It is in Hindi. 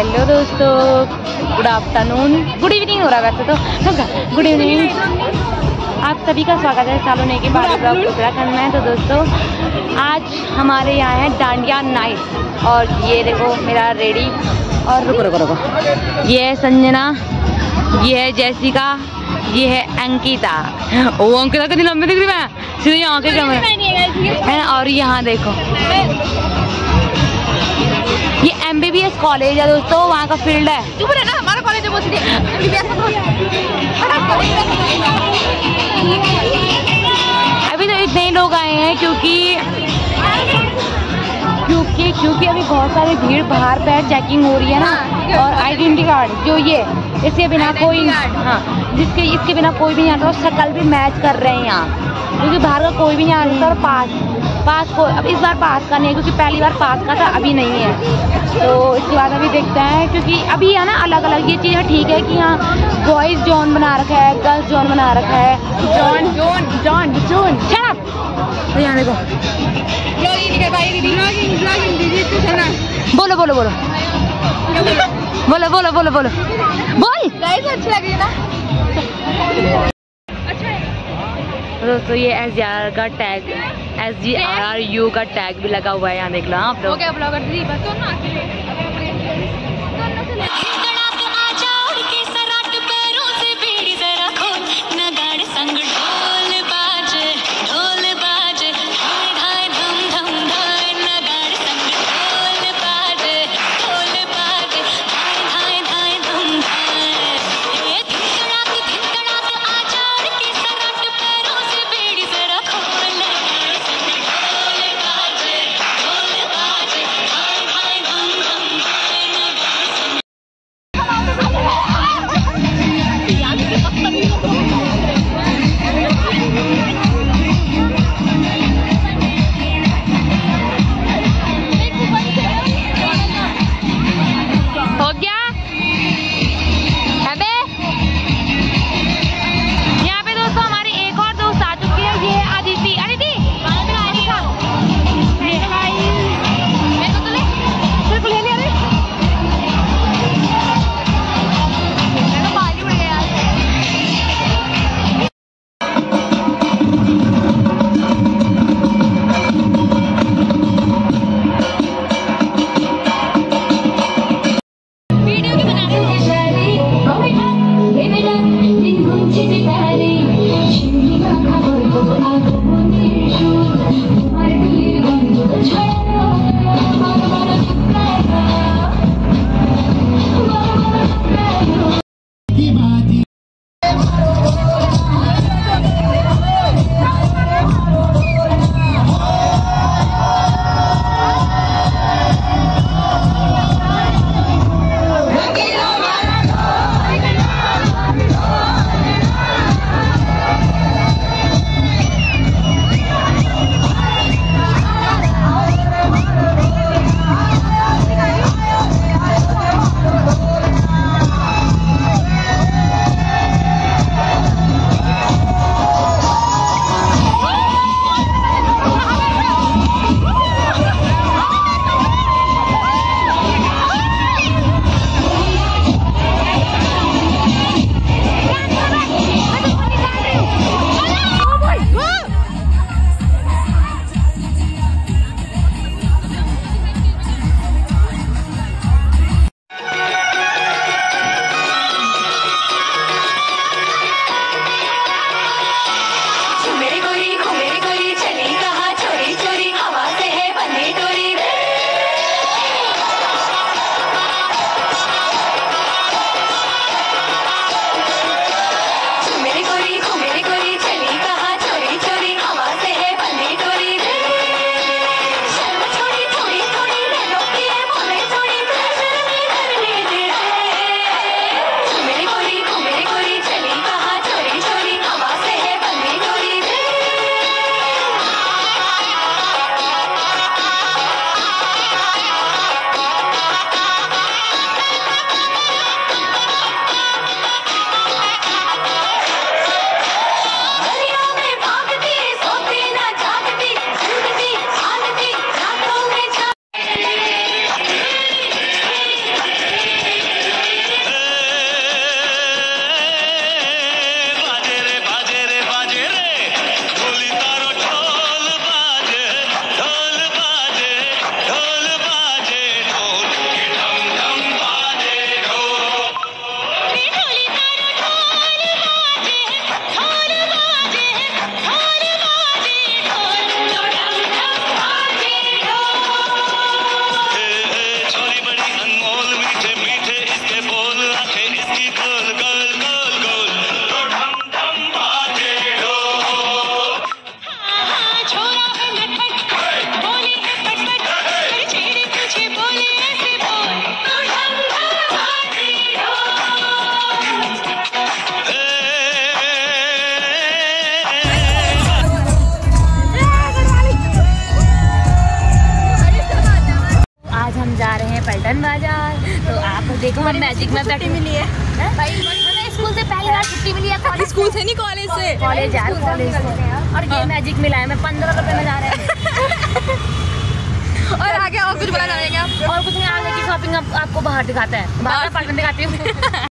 हेलो दोस्तों गुड आफ्टरनून गुड इवनिंग हो रहा है वैसे तो। गुड इवनिंग आप सभी का स्वागत है सालोने के बाद ब्लॉग उत्तराखंड में। तो दोस्तों आज हमारे यहाँ है डांडिया नाइट। और ये देखो मेरा रेडी। और रुको रुको रुको। ये है संजना ये है जैसिका ये है अंकिता। ओ अंकिता कितनी लंबी दिख रही है सीधे यहाँ के कैमरे है और यहाँ देखो। ये M B B S college है दोस्तों वहाँ का फ़ील्ड है। चुप रहना हमारा कॉलेज है वो सीधे अभी तो इतने ही लोग आए हैं क्योंकि क्योंकि क्योंकि अभी बहुत सारी भीड़ बाहर पे चेकिंग हो रही है ना। और आइडेंटिटी कार्ड जो ये इसके बिना कोई हाँ जिसके इसके बिना कोई भी नहीं आता और शक्ल भी मैच कर रहे हैं यहाँ। क्योंकि बाहर का कोई भी नहीं आता और पास पास को अब इस बार पास का नहीं है क्योंकि पहली बार पास का था अभी नहीं है। तो इसके बाद अभी देखते हैं क्योंकि अभी है ना अलग अलग ये चीज़ें ठीक है कि यहाँ बॉयज़ जोन बना रखा है गर्ल्स जोन बना रखा है। John John John John! तो यहाँ देखो। बोलो बोलो बोलो। बोलो बोलो बोलो बोलो। बोल। अच्छी लग रही ना? दोस्तों ये एस का tag S G R R U का टैग भी लगा हुआ है यहाँ देख लो आप लोग। पल्टन बाज़ार। तो आप देखो हम मैजिक में बैठे मिली है। स्कूल से पहली बार छुट्टी मिली है। कॉलेज स्कूल से। नहीं कॉलेज से। कॉलेज यार कॉलेज और ये मैजिक मिला है मैं पंद्रह रुपए में जा रहे हैं। और आगे और कुछ जाएगा और कुछ नहीं आगे की शॉपिंग आपको बाहर दिखाता है। बाहर पलटन दिखाती हूँ।